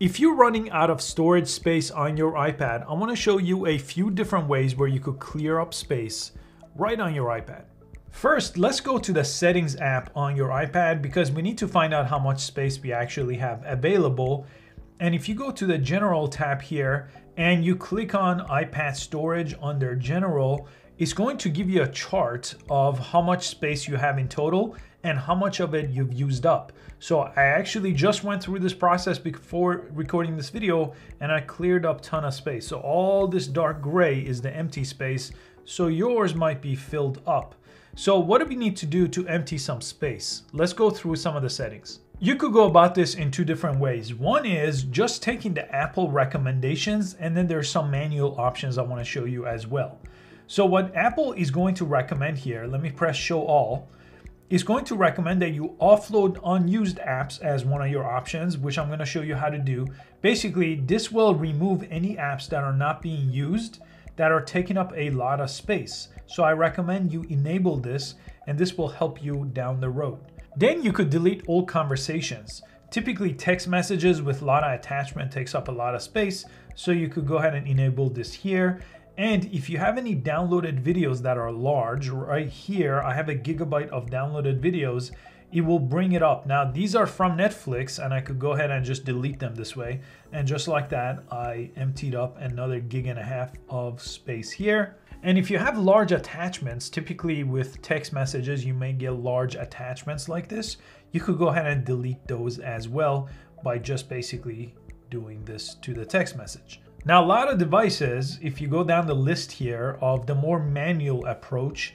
If you're running out of storage space on your iPad, I wanna show you a few different ways where you could clear up space right on your iPad. First, let's go to the settings app on your iPad because we need to find out how much space we actually have available. And if you go to the general tab here and you click on iPad storage under general, it's going to give you a chart of how much space you have in total and how much of it you've used up. So I actually just went through this process before recording this video and I cleared up ton of space. So all this dark gray is the empty space. So yours might be filled up. So what do we need to do to empty some space? Let's go through some of the settings. You could go about this in two different ways. One is just taking the Apple recommendations and then there's some manual options I wanna show you as well. So what Apple is going to recommend here, let me press show all, is going to recommend that you offload unused apps as one of your options, which I'm going to show you how to do. Basically, this will remove any apps that are not being used that are taking up a lot of space. So I recommend you enable this and this will help you down the road. Then you could delete old conversations. Typically text messages with a lot of attachment takes up a lot of space. So you could go ahead and enable this here and if you have any downloaded videos that are large, right here, I have a gigabyte of downloaded videos, it will bring it up. Now, these are from Netflix, and I could go ahead and just delete them this way. And just like that, I emptied up another gig and a half of space here. And if you have large attachments, typically with text messages, you may get large attachments like this. You could go ahead and delete those as well by just basically doing this to the text message. Now, a lot of devices, if you go down the list here of the more manual approach,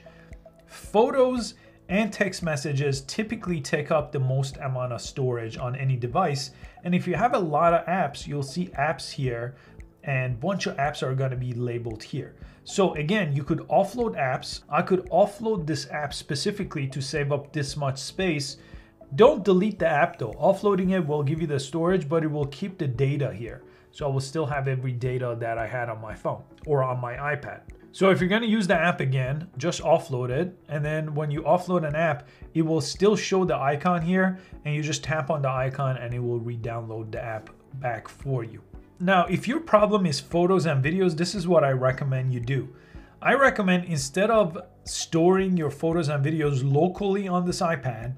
photos and text messages typically take up the most amount of storage on any device. And if you have a lot of apps, you'll see apps here and bunch of apps are gonna be labeled here. So again, you could offload apps. I could offload this app specifically to save up this much space. Don't delete the app though. Offloading it will give you the storage, but it will keep the data here. So I will still have every data that I had on my phone or on my iPad. So if you're gonna use the app again, just offload it. And then when you offload an app, it will still show the icon here and you just tap on the icon and it will re-download the app back for you. Now, if your problem is photos and videos, this is what I recommend you do. I recommend instead of storing your photos and videos locally on this iPad,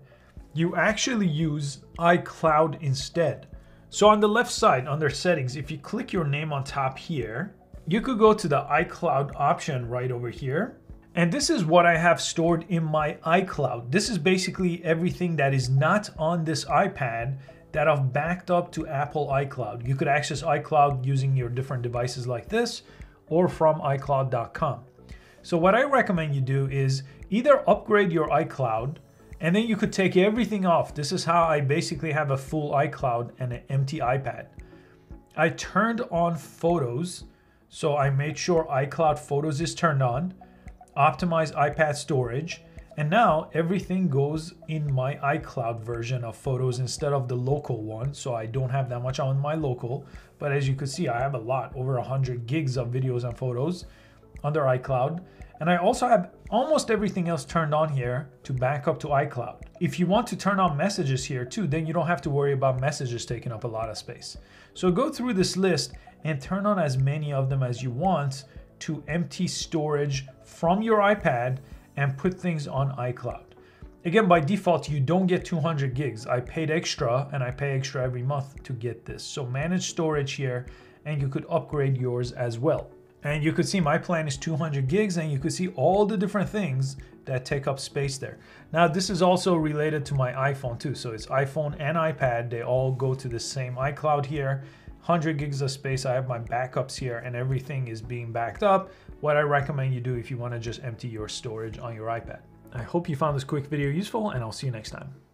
you actually use iCloud instead. So on the left side under settings, if you click your name on top here, you could go to the iCloud option right over here. And this is what I have stored in my iCloud. This is basically everything that is not on this iPad that I've backed up to Apple iCloud. You could access iCloud using your different devices like this or from iCloud.com. So what I recommend you do is either upgrade your iCloud and then you could take everything off. This is how I basically have a full iCloud and an empty iPad. I turned on photos. So I made sure iCloud Photos is turned on, optimize iPad storage, and now everything goes in my iCloud version of photos instead of the local one. So I don't have that much on my local, but as you can see, I have a lot, over 100 gigs of videos and photos under iCloud. And I also have almost everything else turned on here to back up to iCloud. If you want to turn on messages here too, then you don't have to worry about messages taking up a lot of space. So go through this list and turn on as many of them as you want to empty storage from your iPad and put things on iCloud. Again, by default, you don't get 200 gigs. I paid extra and I pay extra every month to get this. So manage storage here and you could upgrade yours as well. And you could see my plan is 200 gigs and you could see all the different things that take up space there. Now this is also related to my iPhone too. So it's iPhone and iPad. They all go to the same iCloud here. 100 gigs of space. I have my backups here and everything is being backed up. What I recommend you do if you want to just empty your storage on your iPad. I hope you found this quick video useful and I'll see you next time.